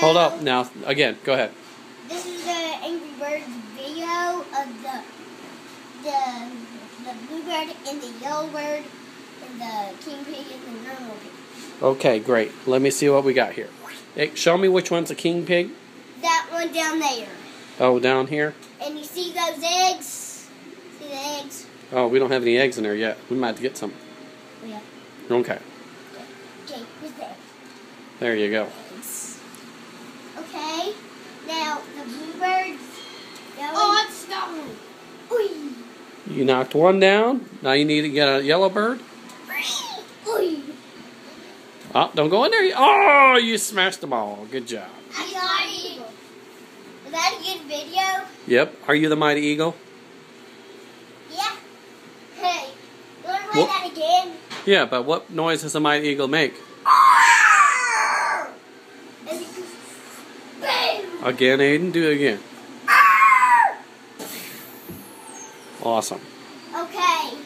Hold up now. Again, go ahead. This is the Angry Birds video of the the the bluebird and the yellow bird and the king pig and the normal pig. Okay, great. Let me see what we got here. Hey, show me which one's a king pig. That one down there. Oh, down here. And you see those eggs? See the eggs? Oh, we don't have any eggs in there yet. We might have to get some. Yeah. Okay, Okay, here's the there you go. eggs. Okay. Now the bluebirds. Oh, it's stone. Oy. You knocked one down. Now you need to get a yellow bird. Oy. Oh, don't go in there. Oh, you smashed the ball. Good job. I got it. Was that a good video? Yep. Are you the mighty eagle? Yeah. Hey, you want to play What? that again? Yeah, but what noise does a mighty eagle make? Ah! And it goes, Boom! Again, Aiden. Do it again. Ah! Awesome. Okay.